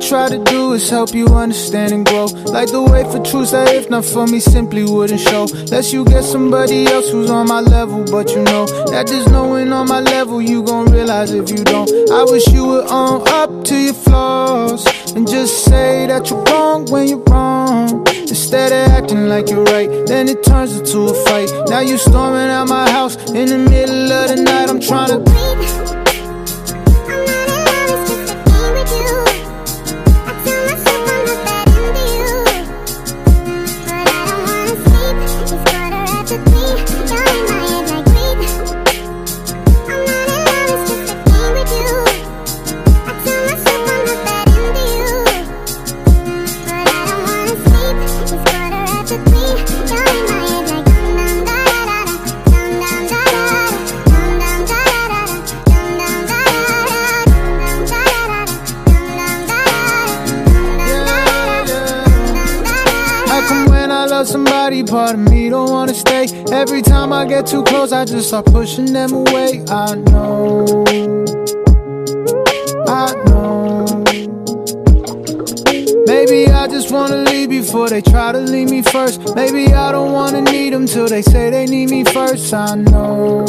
try to do is help you understand and grow. Like the way for truths that if not for me simply wouldn't show. Lest you get somebody else who's on my level, but you know that there's no one on my level. You gon' realize if you don't. I wish you would own up to your flaws and just say that you're wrong when you're wrong. Instead of acting like you're right, then it turns into a fight. Now you storming out my house in the middle of the night. I'm trying to. Just start pushing them away. I know, I know. Maybe I just wanna leave before they try to leave me first. Maybe I don't wanna need them till they say they need me first. I know,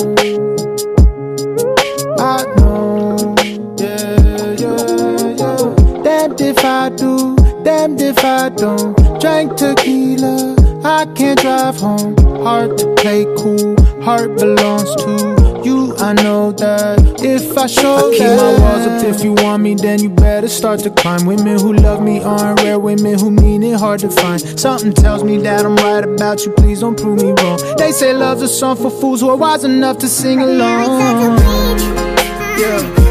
I know, yeah, yeah, yeah. Damned if I do, damned if I don't. Drank tequila I can't drive home. Hard to play cool, heart belongs to you. I know that if I show I keep that. my walls up. If you want me, then you better start to climb. Women who love me aren't rare. Women who mean it hard to find. Something tells me that I'm right about you. Please don't prove me wrong. They say love's a song for fools who are wise enough to sing along. Yeah.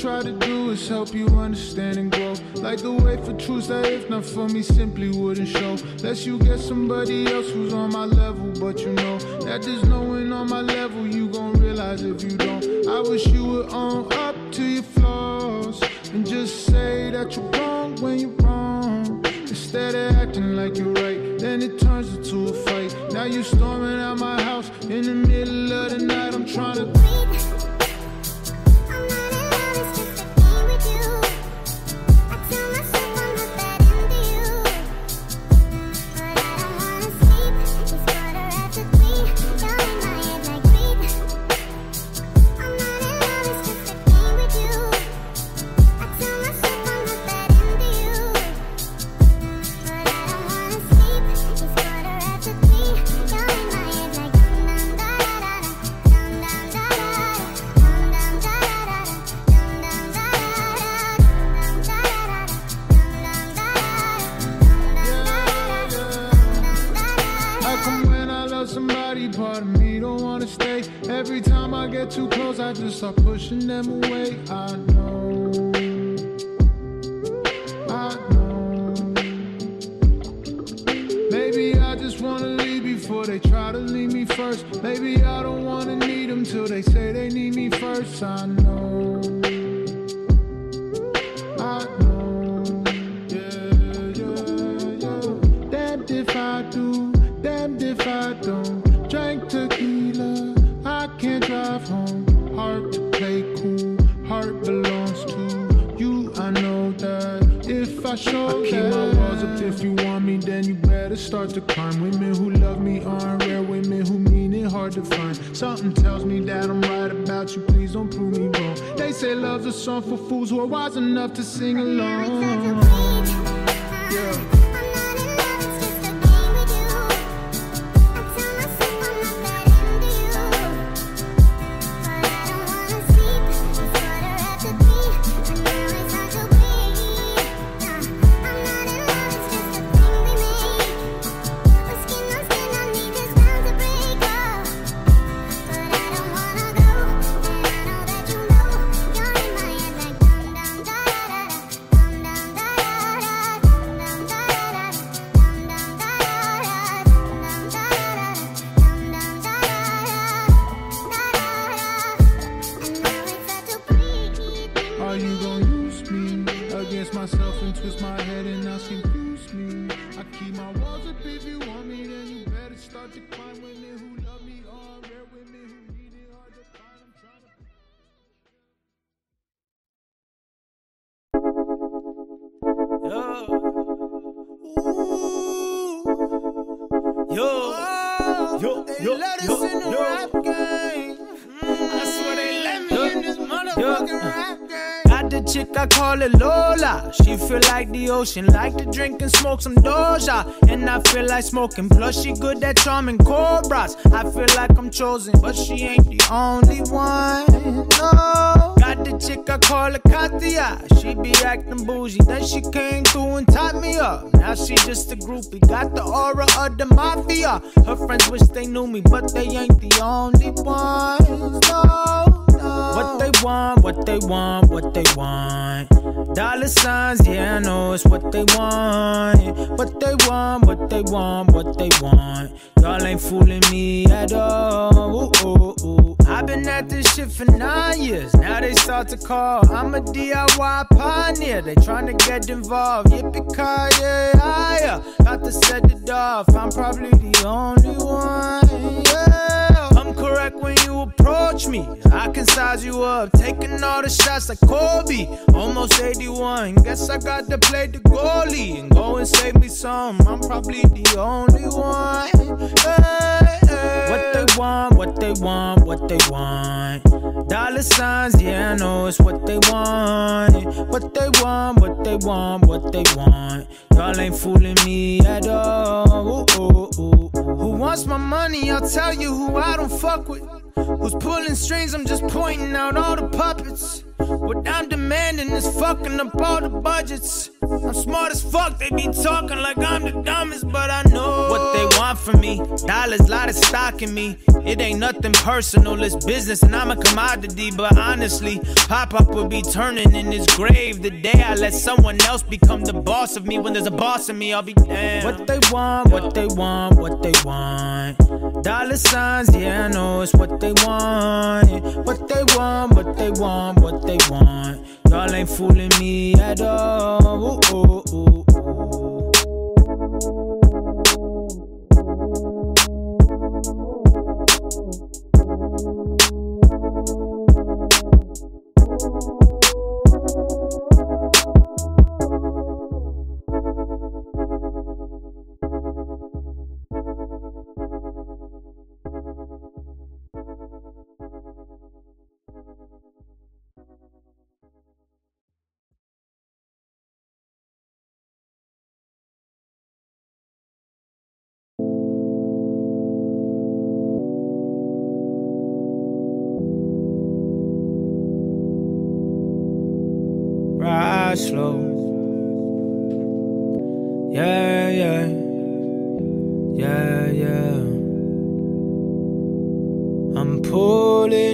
Try to do is help you understand and grow. Like the way for truths that if not for me simply wouldn't show. Lest you get somebody else who's on my level, but you know that there's no one on my level. You gon' realize if you don't. I wish you would own up to your flaws and just say that you're wrong when you're wrong. Instead of acting like you're right, then it turns into a fight. Now you're storming out my house in the middle me first. Maybe I don't wanna need them till they say they need me first. I know. I know. Yeah, yeah, yeah. Damned if I do damned if I don't. Drank tequila, I can't drive home. Hard to play cool, heart belongs to you. I know that if I show I that. Start to climb. Women who love me aren't rare, women who mean it hard to find. Something tells me that I'm right about you, please don't prove me wrong. They say love's a song for fools who are wise enough to sing along. Yeah. Ocean. Like to drink and smoke some Doja. And I feel like smoking. Plus, she good at charming cobras. I feel like I'm chosen, but she ain't the only one. No. Got the chick I call her Katia. She be acting bougie. Then she came through and tied me up. Now she just a groupie. Got the aura of the mafia. Her friends wish they knew me, but they ain't the only ones. No. What they oh. want, what they want, what they want. Dollar signs, yeah, I know it's what they want. What they want, what they want, what they want. Y'all ain't fooling me at all. Ooh, ooh, ooh. I've been at this shit for nine years. Now they start to call. I'm a DIY pioneer. They trying to get involved. Yippee yeah, yeah. Got to set it off. I'm probably the only one. Yeah correct when you approach me. I can size you up, taking all the shots like Kobe. Almost 81, guess I got to play the goalie and go and save me some. I'm probably the only one. Hey, hey. What they want, what they want, what they want. Dollar signs, yeah, I know it's what they want. What they want, what they want, what they want. Y'all ain't fooling me at all. I'll tell you who I don't fuck with. Who's pulling strings? I'm just pointing out all the puppets. What I'm demanding is fucking up all the budgets. I'm smart as fuck, they be talking like I'm the dumbest, but I know what they want from me. Dollars, lot of stock in me. It ain't nothing personal, it's business, and I'm a commodity. But honestly, Pop Up will be turning in his grave the day I let someone else become the boss of me. When there's a boss in me, I'll be damned. What they want, what they want, what they want. Dollar signs, yeah, I know it's what they want. What they want, what they want, what they want. Y'all ain't fooling me at all. Ooh, ooh, oh, slow.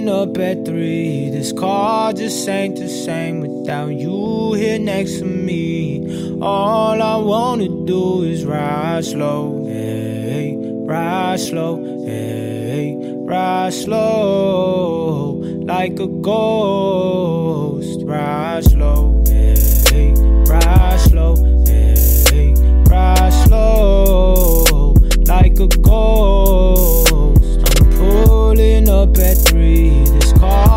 Up at three. This car just ain't the same without you here next to me. All I wanna do is ride slow. Hey, ride slow. Hey, ride slow. Like a ghost. Ride slow hey, ride slow, hey, ride slow, like a ghost. I'm pulling up at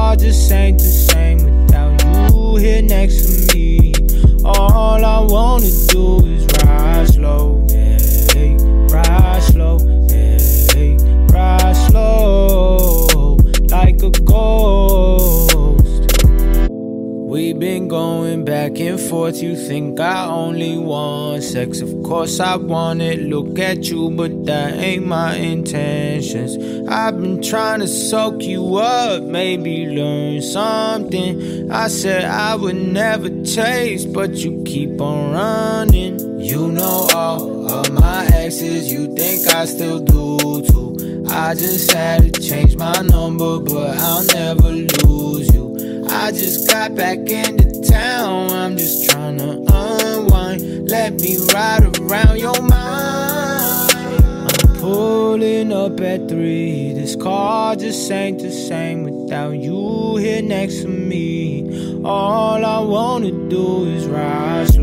car just ain't the same without you here next to me. All I wanna do is ride back and forth, you think I only want sex. Of course, I want it. Look at you, but that ain't my intentions. I've been trying to soak you up, maybe learn something. I said I would never chase, but you keep on running. You know all of my exes, you think I still do too. I just had to change my number, but I'll never lose. I just got back into town. I'm just trying to unwind. Let me ride around your mind. I'm pulling up at three. This car just ain't the same without you here next to me. All I wanna do is ride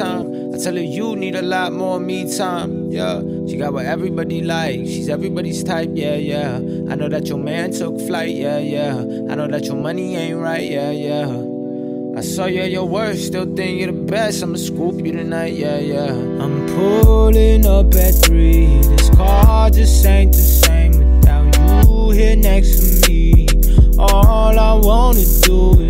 time. I tell her you need a lot more me time. Yeah, she got what everybody like. She's everybody's type. Yeah, yeah. I know that your man took flight. Yeah, yeah. I know that your money ain't right. Yeah, yeah. I saw you at your worst, still think you're the best. I'ma scoop you tonight, yeah, yeah. I'm pulling up at three. This car just ain't the same without you here next to me. All I wanna do is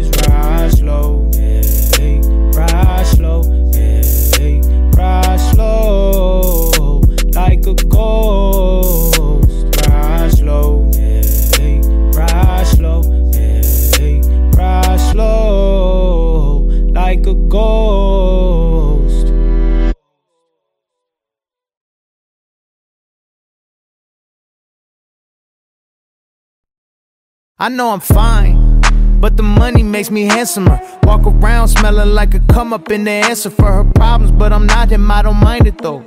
I know I'm fine, but the money makes me handsomer. Walk around smelling like a come up in the answer for her problems, but I'm not him, I don't mind it though.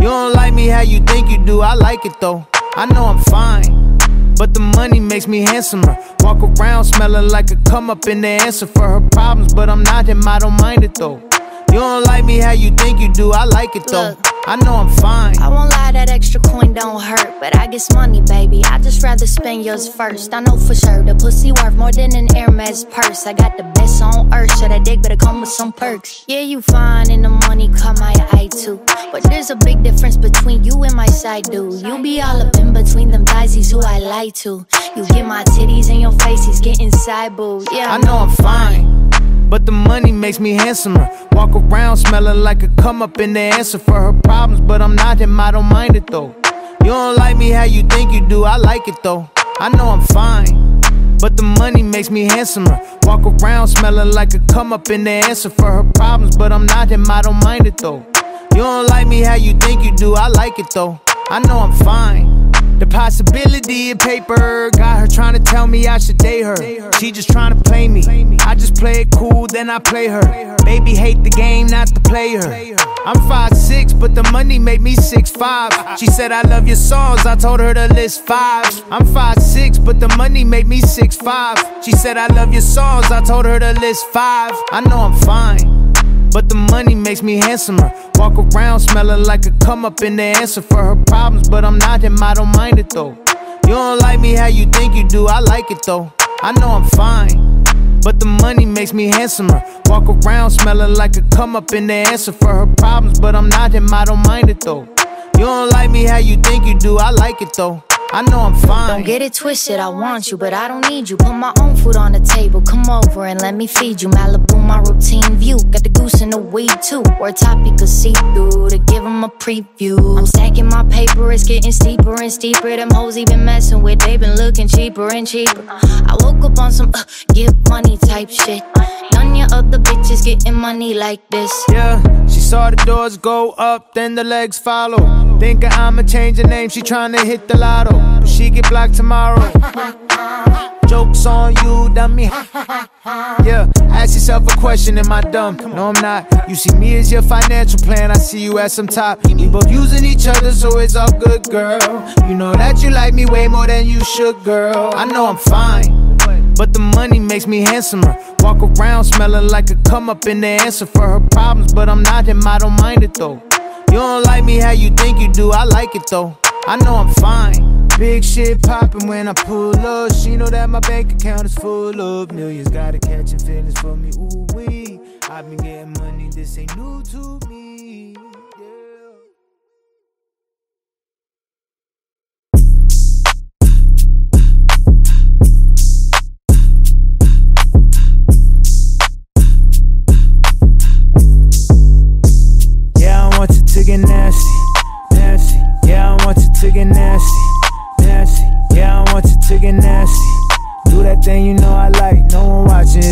You don't like me how you think you do, I like it though. I know I'm fine, but the money makes me handsomer. Walk around smelling like a come up in the answer for her problems, but I'm not him, I don't mind it though. You don't like me how you think you do, I like it though. I know I'm fine. I won't lie, that extra coin don't hurt, but I guess money, baby. I just rather spend yours first. I know for sure the pussy worth more than an Hermes purse. I got the best on earth, so that dick better come with some perks. Yeah, you fine and the money caught my eye too, but there's a big difference between you and my side dude. You be all up in between them thighs, he's who I lie to. You get my titties in your face, he's getting side booed. Yeah, I know I'm fine. But the money makes me handsomer. Walk around smelling like a come up in the answer for her problems, but I'm not him, I don't mind it though. You don't like me how you think you do, I like it though. I know I'm fine. But the money makes me handsomer. Walk around smelling like a come up in the answer for her problems, but I'm not him, I don't mind it though. You don't like me how you think you do, I like it though. I know I'm fine. The possibility of paper got her trying to tell me I should date her. She just trying to play me. I just play it cool, then I play her. Baby hate the game, not the player. I'm 5'6, but the money made me 6'5. She said I love your songs, I told her to list five. I'm 5'6, but the money made me 6'5. She said I love your songs, I told her to list five. I know I'm fine. But the money makes me handsomer. Walk around smelling like a come up in the answer for her problems, but I'm not him, I don't mind it though. You don't like me how you think you do, I like it though. I know I'm fine. But the money makes me handsomer. Walk around smelling like a come up in the answer for her problems, but I'm not him, I don't mind it though. You don't like me how you think you do, I like it though. I know I'm fine. Don't get it twisted, I want you, but I don't need you. Put my own food on the table, come over and let me feed you. Malibu, my routine view. Got the goose and the weed too. Or topic of see through to give them a preview. I'm stacking my paper, it's getting steeper and steeper. Them hoes even messing with, they been looking cheaper and cheaper. I woke up on some uh, get money type shit. None of your other bitches getting money like this. Yeah, she saw the doors go up, then the legs follow. Thinking I'ma change her name, she tryna hit the lotto. She get blocked tomorrow. Jokes on you, dummy. Yeah, ask yourself a question, am I dumb? No, I'm not. You see me as your financial plan, I see you as some top. We both using each other, so it's all good, girl. You know that you like me way more than you should, girl. I know I'm fine. But the money makes me handsomer. Walk around smelling like a come up in the answer for her problems, but I'm not him, I don't mind it though. You don't like me how you think you do, I like it though. I know I'm fine. Big shit poppin' when I pull up. She know that my bank account is full of millions. Gotta catch feelings for me, ooh wee. I've been getting money, this ain't new to me. Yeah, I want it to get nasty, nasty. Yeah, I want it to get nasty. It to get nasty. Do that thing you know I like. No one watching,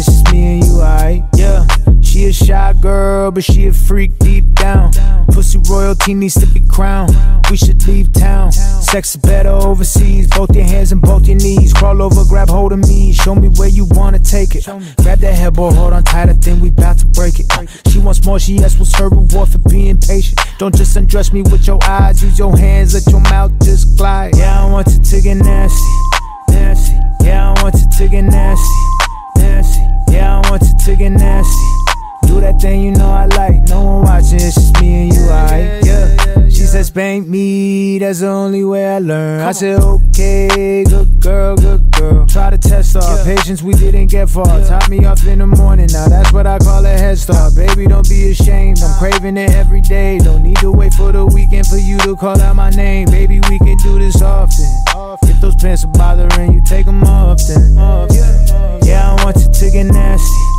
but she a freak deep down. Pussy royalty needs to be crowned. We should leave town. Sex is better overseas. Both your hands and both your knees. Crawl over, grab hold of me. Show me where you wanna take it. Grab that headboard, hold on tight. I think we bout to break it. She wants more, she asks what's her reward for being patient. Don't just undress me with your eyes. Use your hands, let your mouth just glide. Yeah, I want you to get nasty, nasty. Yeah, I want you to get nasty, nasty. Yeah, I want you to get nasty. Do that thing you know I like. No one watching, it's just me and you, alright? Yeah. She said, spank me, that's the only way I learn. I said, okay, good girl, good girl. Try to test our patience, we didn't get far. Top me off in the morning, now that's what I call a head start. Baby, don't be ashamed, I'm craving it every day. Don't need to wait for the weekend for you to call out my name. Baby, we can do this often. If those pants are bothering you, take them off then. Yeah, I want you to get nasty, nasty.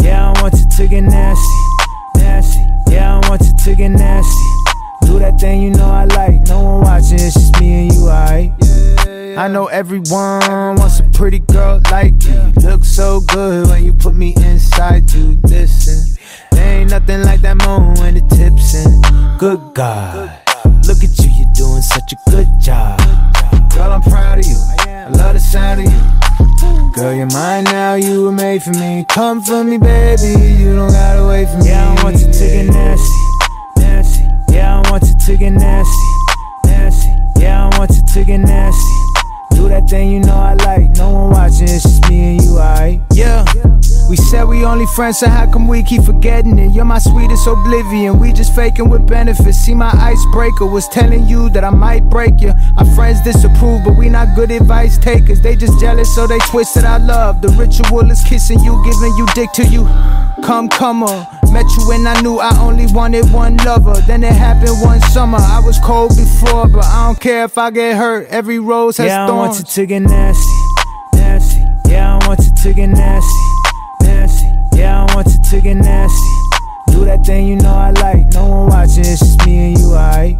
Yeah, I want you to get nasty, nasty. Yeah, I want you to get nasty. Do that thing you know I like. No one watching, it's just me and you, alright? I know everyone wants a pretty girl like you. You look so good when you put me inside to listen. There ain't nothing like that moment when it tips in. Good God, look at you, you're doing such a good job. Girl, I'm proud of you. I love the sound of you. Girl, you're mine now, you were made for me. Come for me, baby, you don't gotta wait for me. Yeah, I want you to get nasty, nasty. Yeah, I want you to get nasty, nasty. Yeah, I want you to get nasty. Do that thing you know I like. No one watching, it's just me and you, alright? Yeah. We said we only friends, so how come we keep forgetting it? You're my sweetest oblivion. We just faking with benefits. See, my icebreaker was telling you that I might break you. Our friends disapprove, but we not good advice takers. They just jealous, so they twisted our love. The ritual is kissing you, giving you dick to you. Come, come on. Met you when I knew I only wanted one lover. Then it happened one summer. I was cold before, but I don't care if I get hurt. Every rose has Yeah, I thorns. want it to get nasty, nasty. Yeah, I want it to get nasty. Yeah, I want it to get nasty. Do that thing you know I like. No one watching, it's just me and you, alright?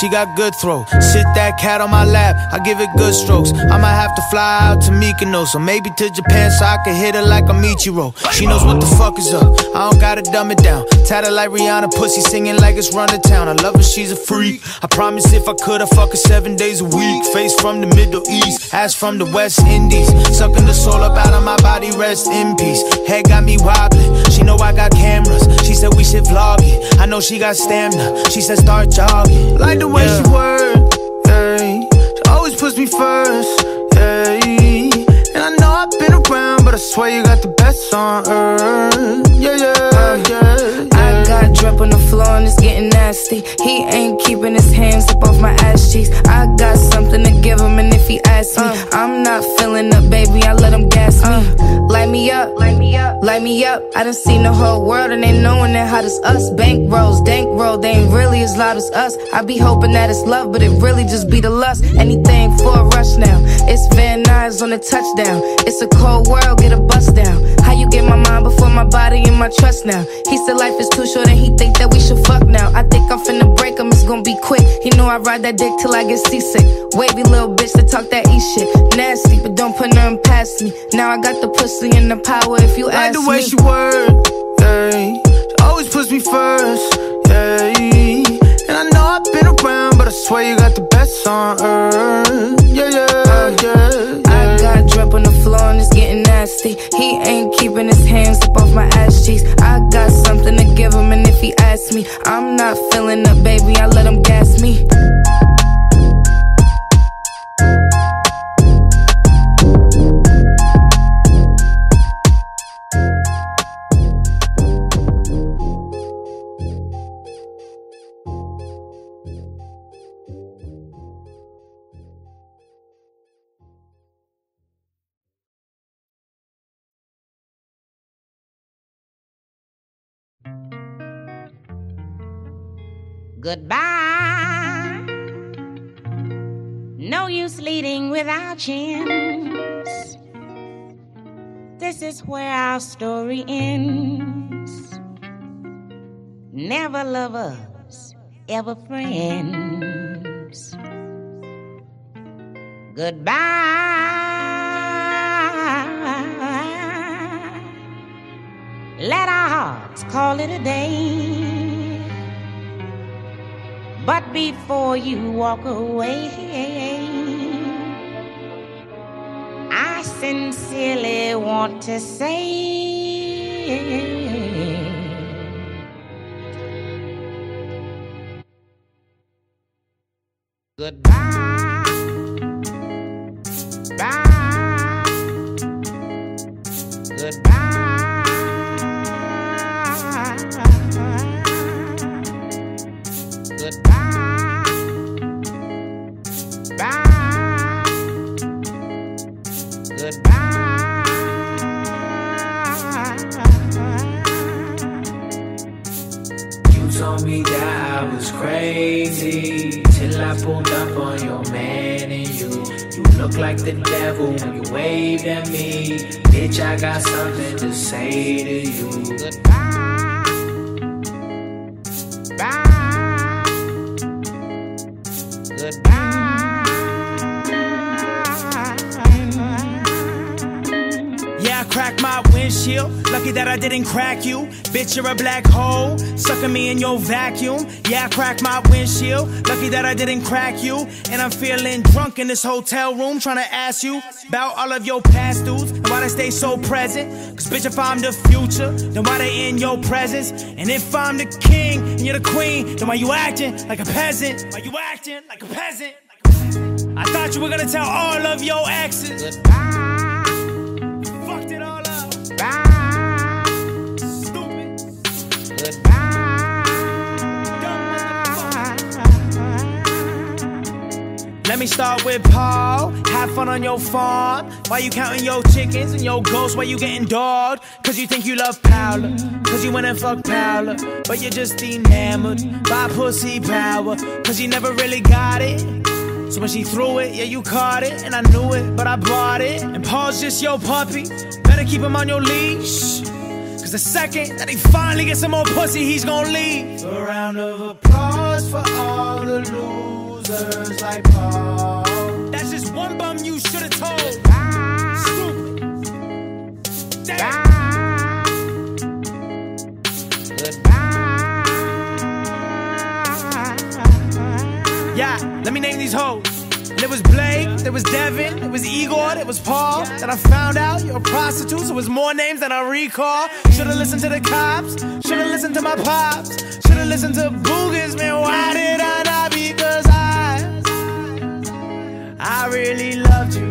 She got good throw. Sit that cat on my lap, I give it good strokes. I might have to fly out to Mykonos, or maybe to Japan so I can hit her like a Michiro. She knows what the fuck is up, I don't gotta dumb it down. Tatted like Rihanna, pussy singing like it's run to town. I love her, she's a freak. I promise if I could, I fuck her seven days a week. Face from the Middle East, ass from the West Indies. Sucking the soul up out of my body, rest in peace. Head got me wobbling, she know I got cameras. She said we should vlog it. I know she got stamina. She said start jogging. Like the way she work, yeah. She always puts me first, yeah. And I know I've been around, but I swear you got the best on earth, yeah, yeah, uh, yeah. I got drip on the floor and it's getting nasty. He ain't keeping his hands up off my ass cheeks. I got something to give him, and if he asks me, uh. I'm not feeling up, baby. I let him me. Up, light me up, light me up. I done seen the whole world and they knowing that hot as us. Bank rolls, dank roll, they ain't really as loud as us. I be hoping that it's love, but it really just be the lust. Anything for a rush now. It's Van Nuys on the touchdown. It's a cold world, get a bust down. How you get my mind before my body and my trust now? He said life is too short and he think that we should fuck now. I think I'm finna break him. it's gonna be quick. He know I ride that dick till I get seasick. Wavy little bitch that talk that E shit. Nasty, but don't put nothing past me. Now I got the pussy and the power if you like ask me. Like the way me. she work, yeah. She always puts me first, yeah. And I know I've been around, but I swear you got the best on earth, yeah, yeah, yeah. yeah. I got drip on the floor and it's getting nasty. He ain't keeping his hands up off my ass cheeks. I got something to give him, and if he asks me, I'm not feeling up, baby. I let him gas me. Goodbye. No use leading without chance. This is where our story ends. Never lovers, ever friends. Goodbye. Let our hearts call it a day. Before you walk away, I sincerely want to say goodbye. Bye. Goodbye. me Pulled up on your man and you. You look like the devil when you wave at me. Bitch, I got something to say to you. Goodbye Lucky that I didn't crack you. Bitch, you're a black hole. Sucking me in your vacuum. Yeah, I cracked my windshield. Lucky that I didn't crack you. And I'm feeling drunk in this hotel room trying to ask you about all of your past dudes and why they stay so present. Cause bitch, if I'm the future, then why they in your presence? And if I'm the king and you're the queen, then why you acting like a peasant? Why you acting like a peasant? I thought you were gonna tell all of your exes. Let me start with Paul. Have fun on your farm. Why you counting your chickens and your ghosts? Why you getting dogged? Cause you think you love Paula. Cause you went and fucked Paula. But you're just enamored by pussy power. Cause you never really got it. So when she threw it, yeah, you caught it. And I knew it, but I bought it. And Paul's just your puppy. Better keep him on your leash. Cause the second that he finally gets some more pussy, he's gonna leave. A round of applause for all the losers like Paul. That's just one bum you should have told. Stupid. Damn. Yeah, let me name these hoes. There was Blake, there was Devin, there was Igor, there was Paul. Then I found out you're a prostitute, so it was more names than I recall. Should've listened to the cops, should've listened to my pops, should've listened to Boogers, man. Why did I not? Because I I really loved you.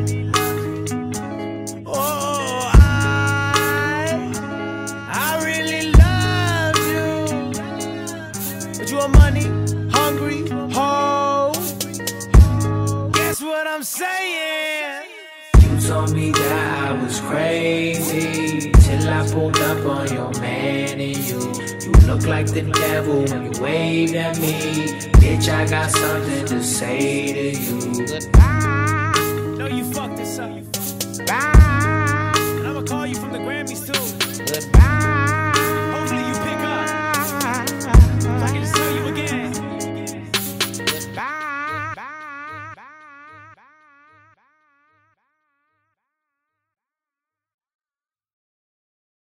You. Look like the devil when you waved at me. Bitch, I got something to say to you.